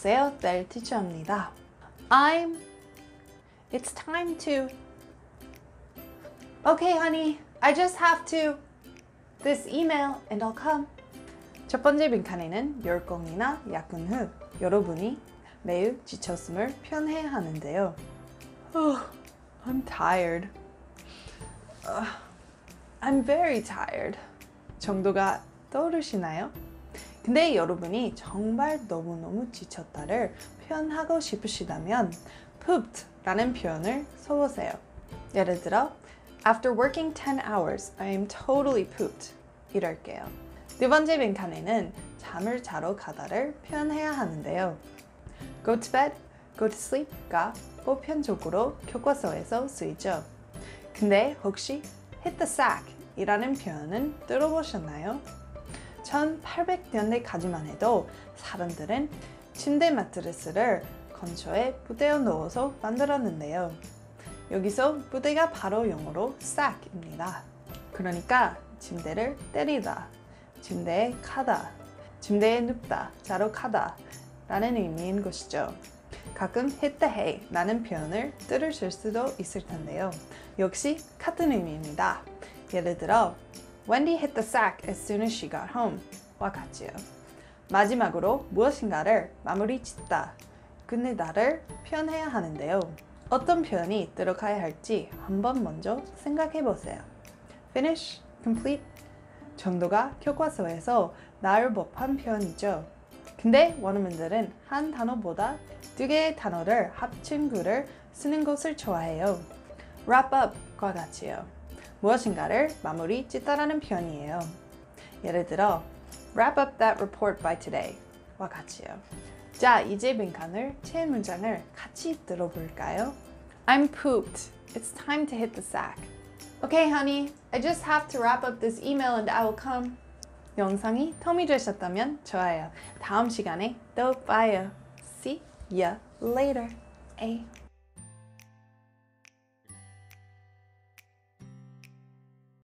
안녕하세요. 넬 티처입니다. I'm It's time to Okay, honey. I just have to this email and I'll come. 첫 번째 빈칸에는 열공이나 야근 후 여러분이 매우 지쳤음을 표현해야 하는데요. Oh, I'm tired. Uh, I'm very tired. 정도가 떠오르시나요? 근데 여러분이 정말 너무너무 지쳤다를 표현하고 싶으시다면 pooped 라는 표현을 써보세요. 예를 들어 After working 10 hours, I am totally pooped. 이럴게요. 두 번째 빈칸에는 잠을 자러 가다를 표현해야 하는데요. Go to bed, go to sleep가 보편적으로 교과서에서 쓰이죠. 근데 혹시 hit the sack 이라는 표현은 들어보셨나요? 1800년대까지만 해도 사람들은 침대 마트리스를 건초에 부대어 넣어서 만들었는데요. 여기서 부대가 바로 영어로 sack입니다. 그러니까 침대를 때리다, 침대에 가다, 침대에 눕다, 자러 가다 라는 의미인 것이죠. 가끔 hit the hay 라는 표현을 들으실 수도 있을 텐데요. 역시 같은 의미입니다. 예를 들어 Wendy hit the sack as soon as she got home 와 같지요. 마지막으로 무엇인가를 마무리 짓다, 끝내다를 표현해야 하는데요. 어떤 표현이 들어가야 할지 한번 먼저 생각해 보세요. finish, complete 정도가 교과서에서 나올 법한 표현이죠. 근데 원어민들은 한 단어보다 두 개의 단어를 합친 글을 쓰는 것을 좋아해요. wrap up과 같이요. 무엇인가를 마무리 짓다라는 표현이에요. 예를 들어 wrap up that report by today 와 같이요. 자, 이제 빈칸을 제 문장을 같이 들어볼까요? I'm pooped. It's time to hit the sack. Okay, honey. I just have to wrap up this email and I will come. 영상이 도움이 되셨다면 좋아요. 다음 시간에 또 봐요. See ya later. A.